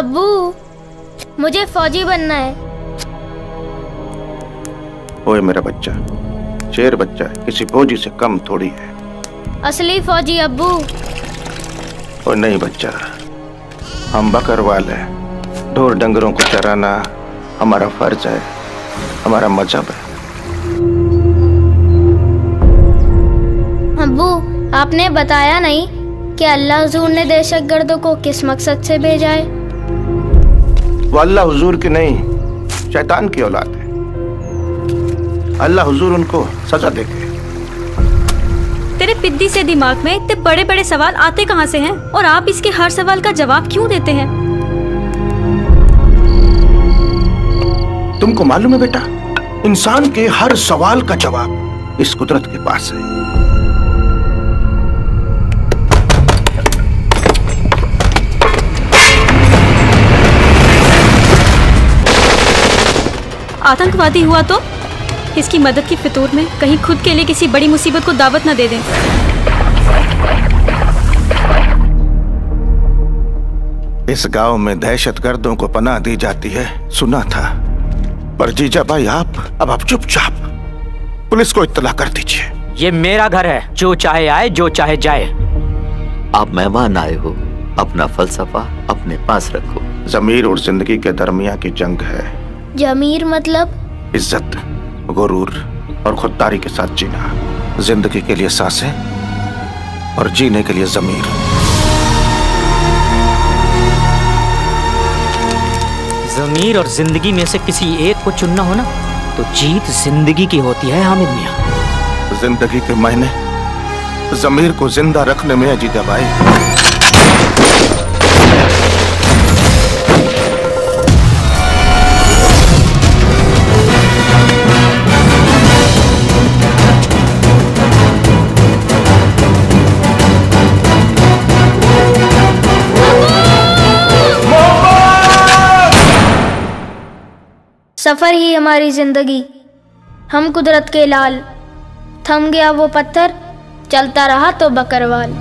अब्बू मुझे फौजी बनना है। ओए मेरा बच्चा शेर बच्चा है किसी फौजी से कम थोड़ी है। असली फौजी अबू और नहीं बच्चा हम बकरवाल है। ढोर डंगरों को चराना हमारा फ़र्ज़ है हमारा मज़हब है। अबू आपने बताया नहीं कि अल्लाह हजूर ने दहशत गर्दों को किस मकसद से भेजा है? वो अल्लाह हुजूर की नहीं शैतान की औलाद है। अल्लाह हुजूर उनको सजा देंगे तेरे पिद्दी से दिमाग में इतने बड़े बड़े सवाल आते कहाँ से हैं? और आप इसके हर सवाल का जवाब क्यों देते हैं? तुमको मालूम है बेटा इंसान के हर सवाल का जवाब इस कुदरत के पास है। आतंकवादी हुआ तो? इसकी मदद की फितूर में कहीं खुद के लिए किसी बड़ी मुसीबत को दावत न दे दें। इस गाँव में दहशत गर्दों को पनाह दी जाती है सुना था। पर जीजा भाई आप अब आप चुपचाप पुलिस को इत्तला कर दीजिए। ये मेरा घर है जो चाहे आए जो चाहे जाए। आप मेहमान आए हो अपना फलसफा अपने पास रखो। जमीर और ज़िंदगी के दरमिया की जंग है। जमीर मतलब? इज़्ज़त गुरूर और खुददारी के साथ जीना ज़िंदगी के लिए साँसें और जीने के लिए जमीर। जमीर और ज़िंदगी में से किसी एक को चुनना हो ना तो जीत ज़िंदगी की होती है हामिद मियाँ। ज़िंदगी के मायने जमीर को ज़िंदा रखने में है सफ़र ही हमारी ज़िंदगी। हम कुदरत के लाल। थम गया वो पत्थर, चलता रहा तो बकरवाल।